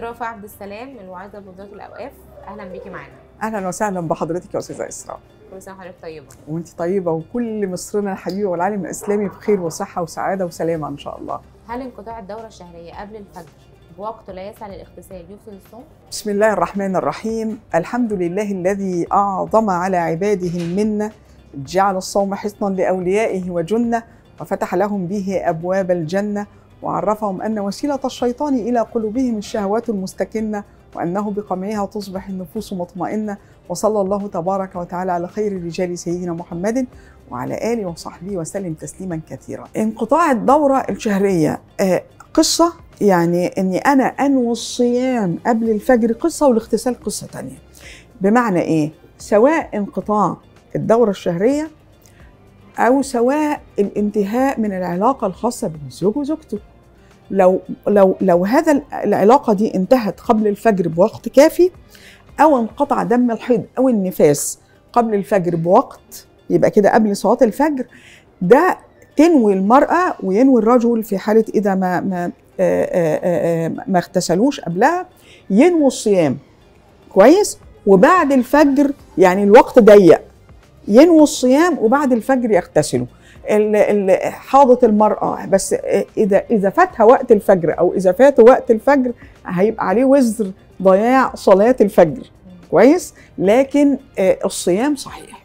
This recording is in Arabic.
دكتوره وفاء عبد السلام الواعظه بوزاره الأوقاف. أهلا بيكي معانا. أهلا وسهلا بحضرتك يا أستاذة إسراء. كل سنة وحضرتك طيبة. وأنت طيبة وكل مصرنا الحبيبه والعالم الإسلامي بخير وصحة وسعادة وسلامة إن شاء الله. هل انقطاع الدورة الشهرية قبل الفجر بوقت لا يسعى للاغتسال يفسد الصوم؟ بسم الله الرحمن الرحيم. الحمد لله الذي أعظم على عباده المنه جعل الصوم حصنا لأوليائه وجنة وفتح لهم به أبواب الجنة وعرفهم أن وسيلة الشيطان إلى قلوبهم الشهوات المستكنة وأنه بقمعها تصبح النفوس مطمئنة وصلى الله تبارك وتعالى على خير الرجال سيدنا محمد وعلى آله وصحبه وسلم تسليما كثيرا. انقطاع الدورة الشهرية آه قصة يعني إني أنا أنوي الصيام قبل الفجر قصة والاغتسال قصة تانية. بمعنى إيه؟ سواء انقطاع الدورة الشهرية أو سواء الانتهاء من العلاقة الخاصة بين الزوج وزوجته. لو لو لو هذا العلاقة دي انتهت قبل الفجر بوقت كافي أو انقطع دم الحيض أو النفاس قبل الفجر بوقت يبقى كده قبل صلاة الفجر ده تنوي المرأة وينوي الرجل في حالة إذا ما ما ما اغتسلوش قبلها ينوي الصيام. كويس؟ وبعد الفجر يعني الوقت ضيق. ينوي الصيام وبعد الفجر يغتسلوا. حاضت المرأة بس إذا إذا فاتها وقت الفجر أو إذا فات وقت الفجر هيبقى عليه وزر ضياع صلاة الفجر. كويس؟ لكن الصيام صحيح.